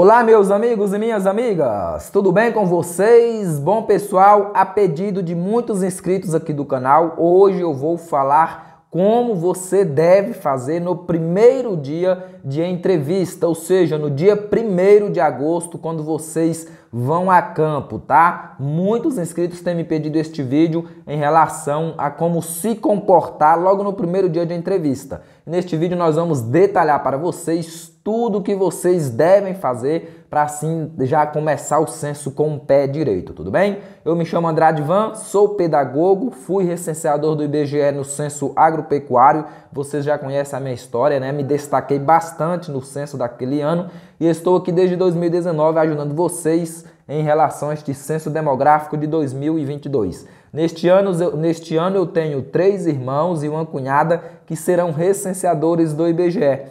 Olá, meus amigos e minhas amigas, tudo bem com vocês? Bom, pessoal, a pedido de muitos inscritos aqui do canal, hoje eu vou falar como você deve fazer no primeiro dia de entrevista, ou seja, no dia 1 de agosto, quando vocês vão a campo, tá? Muitos inscritos têm me pedido este vídeo em relação a como se comportar logo no primeiro dia de entrevista. Neste vídeo nós vamos detalhar para vocês tudo o que vocês devem fazer para assim já começar o censo com o pé direito, tudo bem? Eu me chamo Andrade Van, sou pedagogo, fui recenseador do IBGE no censo agropecuário. Vocês já conhecem a minha história, né? Me destaquei bastante no censo daquele ano e estou aqui desde 2019 ajudando vocês em relação a este censo demográfico de 2022. Neste ano, eu, neste ano eu tenho três irmãos e uma cunhada que serão recenseadores do IBGE.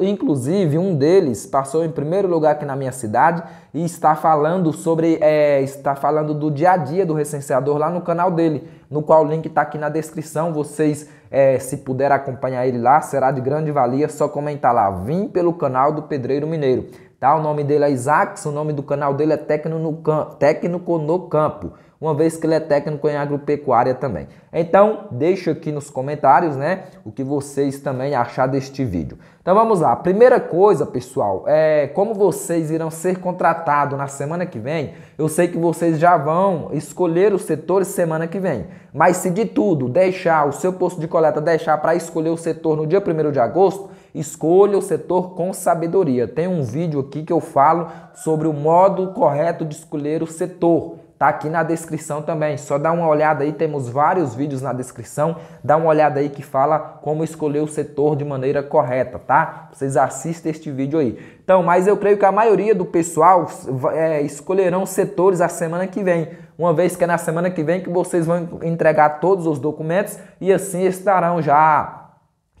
Inclusive, um deles passou em primeiro lugar aqui na minha cidade e está falando sobre, é, está falando do dia a dia do recenseador lá no canal dele, no qual o link está aqui na descrição. Vocês, é, se puder acompanhar ele lá, será de grande valia. Só comentar lá, vim pelo canal do Pedreiro Mineiro. Tá? O nome dele é Isaacs, o nome do canal dele é Técnico no, Técnico no Campo uma vez que ele é técnico em agropecuária também. Então, deixa aqui nos comentários, né, o que vocês também achar deste vídeo. Então vamos lá. Primeira coisa, pessoal, é como vocês irão ser contratados na semana que vem. Eu sei que vocês já vão escolher os setores semana que vem. Mas se de tudo deixar o seu posto de coleta deixar para escolher o setor no dia 1 de agosto, escolha o setor com sabedoria. Tem um vídeo aqui que eu falo sobre o modo correto de escolher o setor. Tá aqui na descrição também. Só dá uma olhada aí, temos vários vídeos na descrição. Dá uma olhada aí que fala como escolher o setor de maneira correta, tá? Vocês assistem este vídeo aí. Então, mas eu creio que a maioria do pessoal é, escolherão setores a semana que vem. Uma vez que é na semana que vem que vocês vão entregar todos os documentos e assim estarão já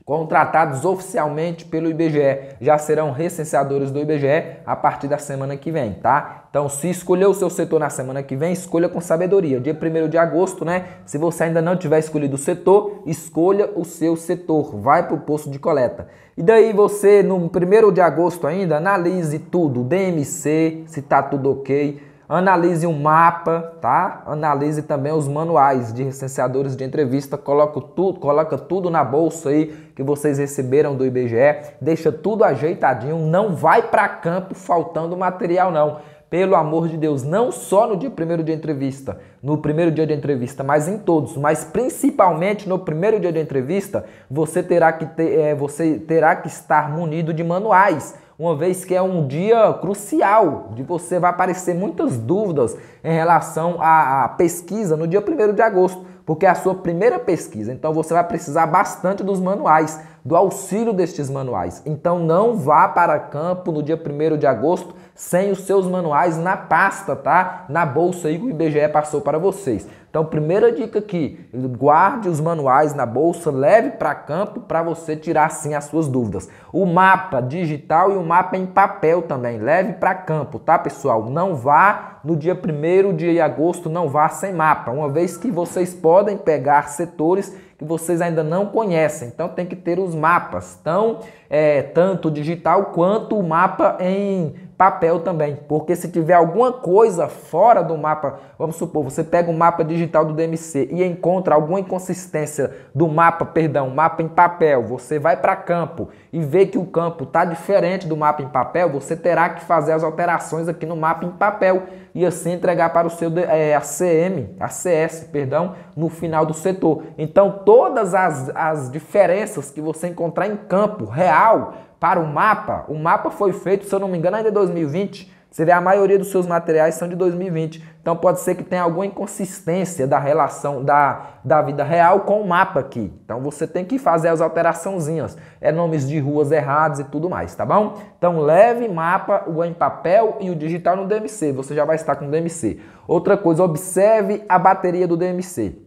contratados oficialmente pelo IBGE, já serão recenseadores do IBGE a partir da semana que vem, tá? Então, se escolher o seu setor na semana que vem, escolha com sabedoria. Dia 1 de agosto, né? Se você ainda não tiver escolhido o setor, escolha o seu setor, vai para o posto de coleta. E daí você, no 1 de agosto ainda, analise tudo, DMC, se tá tudo ok, Analise um mapa, tá? Analise também os manuais de recenseadores de entrevista. Coloca tudo, coloca tudo na bolsa aí que vocês receberam do IBGE. Deixa tudo ajeitadinho. Não vai para campo faltando material, não. Pelo amor de Deus, não só no dia primeiro de entrevista, no primeiro dia de entrevista, mas em todos, mas principalmente no primeiro dia de entrevista, você terá que, ter, é, você terá que estar munido de manuais uma vez que é um dia crucial, de você vai aparecer muitas dúvidas em relação à pesquisa no dia 1 de agosto, porque é a sua primeira pesquisa, então você vai precisar bastante dos manuais, do auxílio destes manuais. Então não vá para campo no dia 1 de agosto sem os seus manuais na pasta, tá? Na bolsa aí que o IBGE passou para vocês. Então, primeira dica aqui, guarde os manuais na bolsa, leve para campo para você tirar sim as suas dúvidas. O mapa digital e o mapa em papel também, leve para campo, tá pessoal? Não vá no dia 1 de agosto, não vá sem mapa, uma vez que vocês podem pegar setores que vocês ainda não conhecem. Então tem que ter os mapas, tão, é, tanto digital quanto o mapa em papel também, porque se tiver alguma coisa fora do mapa, vamos supor, você pega o mapa digital do DMC e encontra alguma inconsistência do mapa, perdão, mapa em papel, você vai para campo e vê que o campo está diferente do mapa em papel, você terá que fazer as alterações aqui no mapa em papel e assim entregar para o seu é, ACM, ACS, perdão, no final do setor. Então todas as, as diferenças que você encontrar em campo real para o mapa, o mapa foi feito, se eu não me engano, ainda em 2020. Você vê a maioria dos seus materiais são de 2020. Então pode ser que tenha alguma inconsistência da relação da, da vida real com o mapa aqui. Então você tem que fazer as alteraçãozinhas. É nomes de ruas errados e tudo mais, tá bom? Então leve mapa, o em papel e o digital no DMC. Você já vai estar com o DMC. Outra coisa, observe a bateria do DMC.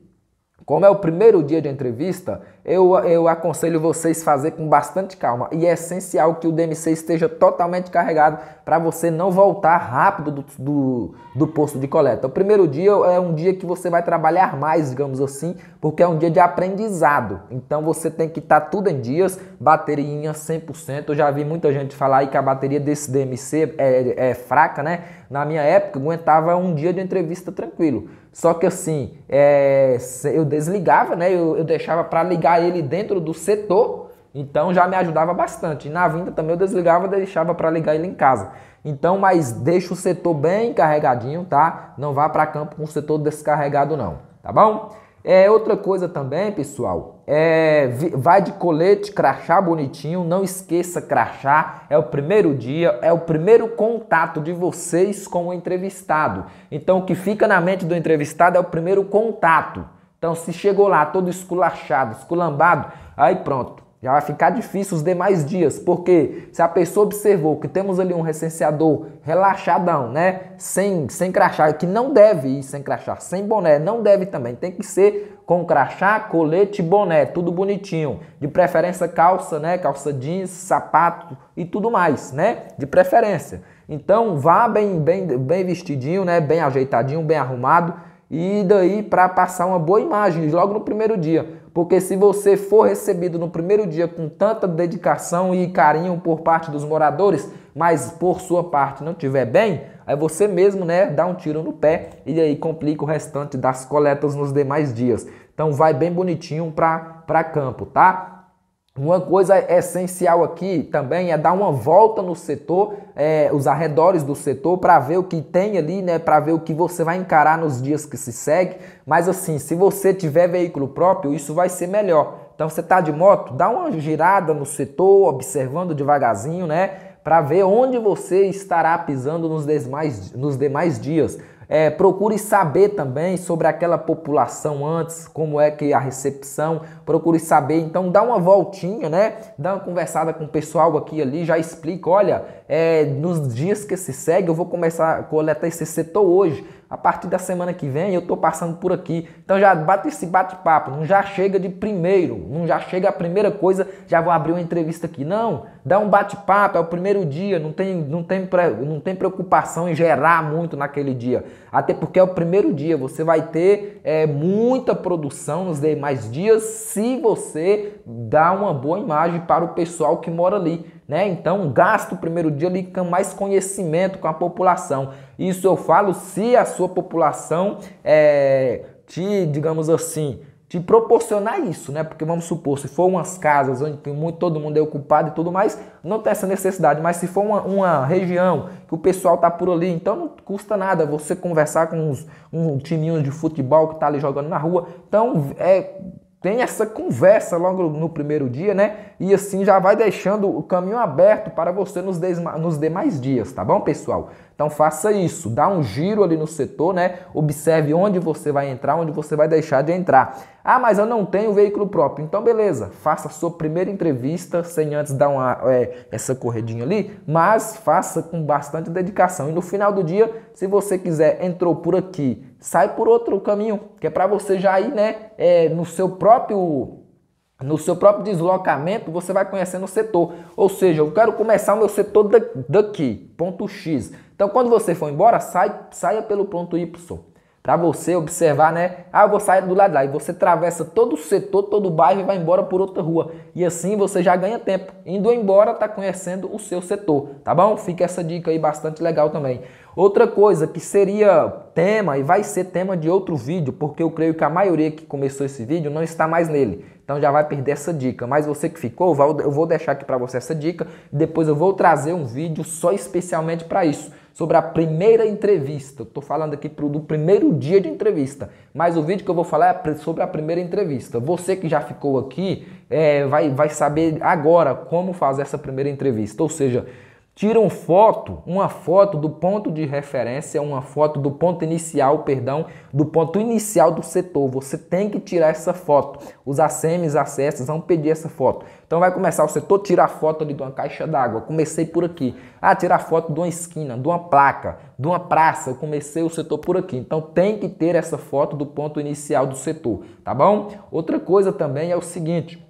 Como é o primeiro dia de entrevista, eu, eu aconselho vocês fazer com bastante calma. E é essencial que o DMC esteja totalmente carregado para você não voltar rápido do, do, do, posto de coleta. O primeiro dia é um dia que você vai trabalhar mais, digamos assim, porque é um dia de aprendizado. Então você tem que estar tá tudo em dias, bateria 100%. Eu já vi muita gente falar aí que a bateria desse DMC é, é fraca, né? Na minha época, aguentava um dia de entrevista tranquilo. Só que assim, é, eu desligava, né? Eu, eu deixava para ligar ele dentro do setor, então já me ajudava bastante. E na vinda também eu desligava e deixava para ligar ele em casa. Então, mas deixa o setor bem carregadinho, tá? Não vá para campo com o setor descarregado não, tá bom? É, outra coisa também, pessoal, é, vai de colete, crachá bonitinho, não esqueça crachá, é o primeiro dia, é o primeiro contato de vocês com o entrevistado. Então o que fica na mente do entrevistado é o primeiro contato. Então se chegou lá todo esculachado, esculambado, aí pronto, já vai ficar difícil os demais dias, porque se a pessoa observou que temos ali um recenseador relaxadão, né? Sem, sem crachá, que não deve ir sem crachá, sem boné, não deve também, tem que ser com crachá, colete boné, tudo bonitinho. De preferência calça, né? Calça jeans, sapato e tudo mais, né? De preferência. Então vá bem, bem, bem vestidinho, né? Bem ajeitadinho, bem arrumado e daí para passar uma boa imagem logo no primeiro dia. Porque se você for recebido no primeiro dia com tanta dedicação e carinho por parte dos moradores, mas por sua parte não tiver bem, aí você mesmo, né, dá um tiro no pé e aí complica o restante das coletas nos demais dias. Então vai bem bonitinho para campo, tá? Uma coisa essencial aqui também é dar uma volta no setor, é, os arredores do setor, para ver o que tem ali, né? Para ver o que você vai encarar nos dias que se segue. Mas assim, se você tiver veículo próprio, isso vai ser melhor. Então você está de moto, dá uma girada no setor, observando devagarzinho, né? Para ver onde você estará pisando nos demais, nos demais dias. É, procure saber também sobre aquela população antes, como é que a recepção, procure saber, então dá uma voltinha, né? Dá uma conversada com o pessoal aqui ali, já explica, olha, é, nos dias que se segue eu vou começar a coletar esse setor hoje, a partir da semana que vem eu estou passando por aqui. Então já bate esse bate-papo, não já chega de primeiro, não já chega a primeira coisa, já vou abrir uma entrevista aqui. Não, dá um bate-papo, é o primeiro dia, não tem, não, tem, não tem preocupação em gerar muito naquele dia. Até porque é o primeiro dia, você vai ter é, muita produção nos demais dias se você dá uma boa imagem para o pessoal que mora ali. Né? Então, gasta o primeiro dia ali com mais conhecimento com a população. Isso eu falo se a sua população é, te, digamos assim, te proporcionar isso, né? Porque vamos supor, se for umas casas onde muito, todo mundo é ocupado e tudo mais, não tem essa necessidade. Mas se for uma, uma região que o pessoal tá por ali, então não custa nada você conversar com uns, um timinho de futebol que tá ali jogando na rua. Então, é tem essa conversa logo no primeiro dia, né? E assim já vai deixando o caminho aberto para você nos, nos demais dias, tá bom, pessoal? Então faça isso, dá um giro ali no setor, né? Observe onde você vai entrar, onde você vai deixar de entrar. Ah, mas eu não tenho veículo próprio. Então beleza, faça a sua primeira entrevista sem antes dar uma, é, essa corredinha ali, mas faça com bastante dedicação. E no final do dia, se você quiser, entrou por aqui, sai por outro caminho, que é para você já ir, né, é, no seu próprio no seu próprio deslocamento, você vai conhecendo o setor. Ou seja, eu quero começar o meu setor daqui, ponto X. Então, quando você for embora, sai, saia pelo ponto Y. Para você observar, né? Ah, eu vou sair do lado lá. E você atravessa todo o setor, todo o bairro e vai embora por outra rua. E assim você já ganha tempo. Indo embora, tá conhecendo o seu setor. Tá bom? Fica essa dica aí bastante legal também. Outra coisa que seria tema e vai ser tema de outro vídeo, porque eu creio que a maioria que começou esse vídeo não está mais nele. Então já vai perder essa dica. Mas você que ficou, eu vou deixar aqui para você essa dica. Depois eu vou trazer um vídeo só especialmente para isso sobre a primeira entrevista. Estou falando aqui do primeiro dia de entrevista, mas o vídeo que eu vou falar é sobre a primeira entrevista. Você que já ficou aqui é, vai, vai saber agora como fazer essa primeira entrevista. Ou seja, Tiram foto, uma foto do ponto de referência, uma foto do ponto inicial, perdão, do ponto inicial do setor. Você tem que tirar essa foto. Os ACMs, acessos vão pedir essa foto. Então vai começar o setor, tirar foto ali de uma caixa d'água. Comecei por aqui. Ah, tirar foto de uma esquina, de uma placa, de uma praça. Eu comecei o setor por aqui. Então tem que ter essa foto do ponto inicial do setor, tá bom? Outra coisa também é o seguinte,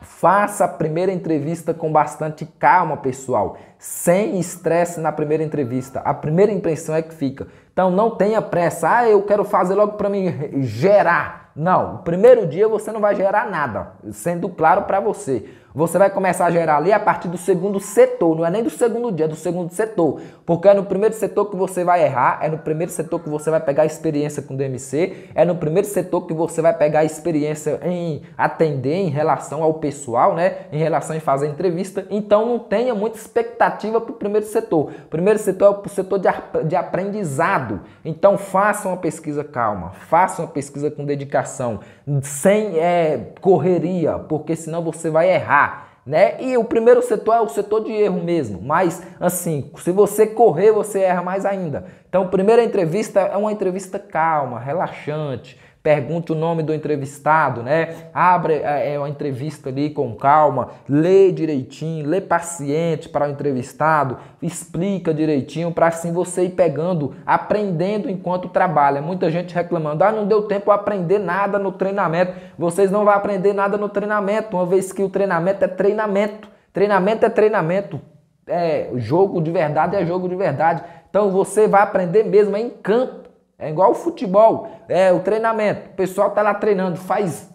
Faça a primeira entrevista com bastante calma, pessoal, sem estresse na primeira entrevista. A primeira impressão é que fica. Então não tenha pressa. Ah, eu quero fazer logo para mim gerar. Não, o primeiro dia você não vai gerar nada, sendo claro para você. Você vai começar a gerar ali a partir do segundo setor, não é nem do segundo dia, é do segundo setor. Porque é no primeiro setor que você vai errar, é no primeiro setor que você vai pegar experiência com DMC, é no primeiro setor que você vai pegar experiência em atender em relação ao pessoal, né? Em relação em fazer entrevista. Então não tenha muita expectativa para o primeiro setor. O primeiro setor é o setor de, de aprendizado. Então faça uma pesquisa calma, faça uma pesquisa com dedicação, sem é, correria, porque senão você vai errar né? E o primeiro setor é o setor de erro mesmo, mas assim, se você correr, você erra mais ainda. Então, primeira entrevista é uma entrevista calma, relaxante, pergunte o nome do entrevistado, né? Abre é, é, uma entrevista ali com calma, lê direitinho, lê paciente para o entrevistado, explica direitinho para assim você ir pegando, aprendendo enquanto trabalha. Muita gente reclamando, ah, não deu tempo aprender nada no treinamento. Vocês não vão aprender nada no treinamento, uma vez que o treinamento é treinamento. Treinamento é treinamento. É, jogo de verdade é jogo de verdade. Então você vai aprender mesmo em campo é igual o futebol, é o treinamento. O pessoal tá lá treinando, faz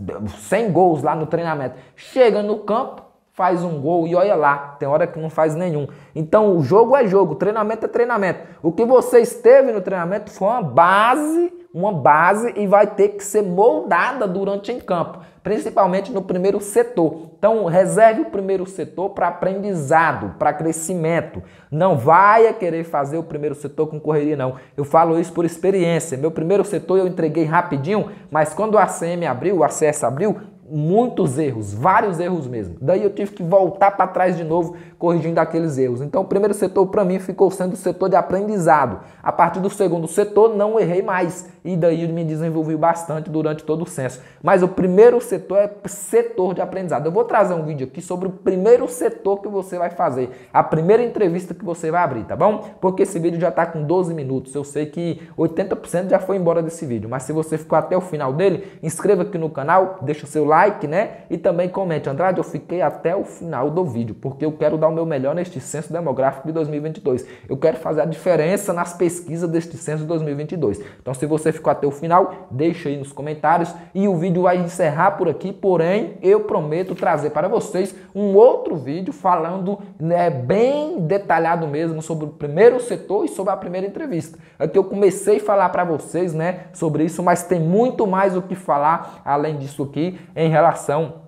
100 gols lá no treinamento. Chega no campo, faz um gol e olha lá, tem hora que não faz nenhum. Então o jogo é jogo, o treinamento é treinamento. O que você esteve no treinamento foi uma base uma base e vai ter que ser moldada durante em campo, principalmente no primeiro setor. Então, reserve o primeiro setor para aprendizado, para crescimento. Não vai querer fazer o primeiro setor com correria, não. Eu falo isso por experiência. Meu primeiro setor eu entreguei rapidinho, mas quando o ACM abriu, o acesso abriu, muitos erros, vários erros mesmo. Daí eu tive que voltar para trás de novo, corrigindo aqueles erros. Então, o primeiro setor para mim ficou sendo o setor de aprendizado. A partir do segundo setor, não errei mais e daí me desenvolvi bastante durante todo o censo. Mas o primeiro setor é setor de aprendizado. Eu vou trazer um vídeo aqui sobre o primeiro setor que você vai fazer, a primeira entrevista que você vai abrir, tá bom? Porque esse vídeo já está com 12 minutos. Eu sei que 80% já foi embora desse vídeo, mas se você ficou até o final dele, inscreva aqui no canal, deixa o seu like like, né? E também comente, Andrade, eu fiquei até o final do vídeo, porque eu quero dar o meu melhor neste censo demográfico de 2022. Eu quero fazer a diferença nas pesquisas deste censo de 2022. Então, se você ficou até o final, deixa aí nos comentários e o vídeo vai encerrar por aqui, porém, eu prometo trazer para vocês um outro vídeo falando né, bem detalhado mesmo sobre o primeiro setor e sobre a primeira entrevista. Aqui eu comecei a falar para vocês, né, sobre isso, mas tem muito mais o que falar além disso aqui em em relação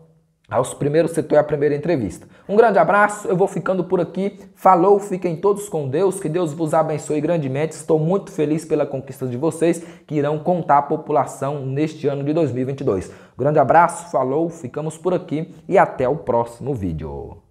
aos primeiros setor e à primeira entrevista. Um grande abraço, eu vou ficando por aqui. Falou, fiquem todos com Deus, que Deus vos abençoe grandemente. Estou muito feliz pela conquista de vocês que irão contar a população neste ano de 2022. Grande abraço, falou, ficamos por aqui e até o próximo vídeo.